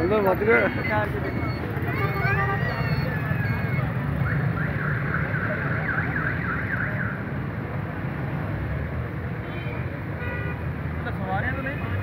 अंदर मत गए सवारियाँ तो नहीं